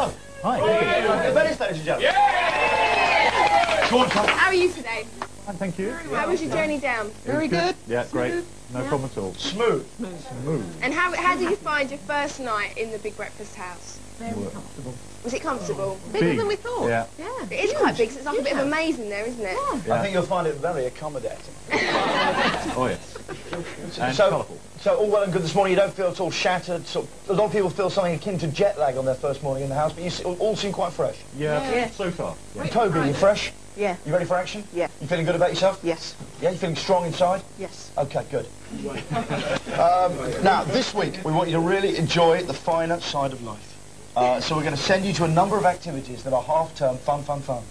Hello. Hi. Hey. Venice, gentlemen. Yeah. How are you today? Thank you. Well. How was your journey down? Very good. good. Yeah, great. No yeah. problem at all. Smooth. Smooth. And how, how did you find your first night in the Big Breakfast House? Very comfortable. Was it comfortable? Oh. Bigger big. than we thought. Yeah. yeah. It is quite big, so it's like yeah. a bit of a maze in there, isn't it? Yeah. I think you'll find it very accommodating. oh, yes. And so, colourful so all well and good this morning. You don't feel at all shattered. Sort of, a lot of people feel something akin to jet lag on their first morning in the house, but you all seem quite fresh. Yeah, Yeah. so far. Yeah. Toby, you fresh? Yeah, You ready for action? Yeah. You feeling good about yourself? yes, Yeah, you feeling strong inside? yes. Okay, good. um, now, this week, we want you to really enjoy the finer side of life. Uh, so we're going to send you to a number of activities that are half-term fun, fun, fun.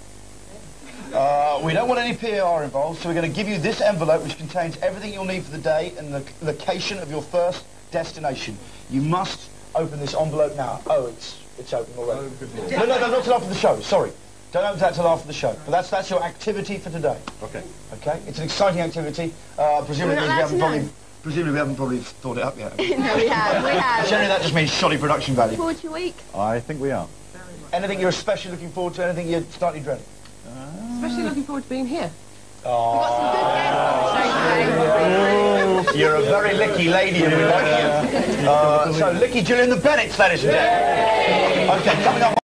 Uh, we don't want any PR involved, so we're going to give you this envelope which contains everything you'll need for the day and the location of your first destination. You must open this envelope now. Oh, it's it's open already. Oh, good lord. No, no, no, not till after the show. Sorry. Don't open that till after the show. But that's that's your activity for today. Okay. Okay? It's an exciting activity. Uh, presumably We're we not allowed haven't probably presumably we haven't probably thought it up yet. no, we have, we have. Generally that just means shoddy production value. Forward to your week. I think we are. Anything you're especially looking forward to? Anything you're slightly dreading? Especially looking forward to being here. We've got some good guests on the show today. You're a very licky lady and we like you. Uh, so Licky Julian the Bennetts, ladies and gentlemen. Okay, coming up.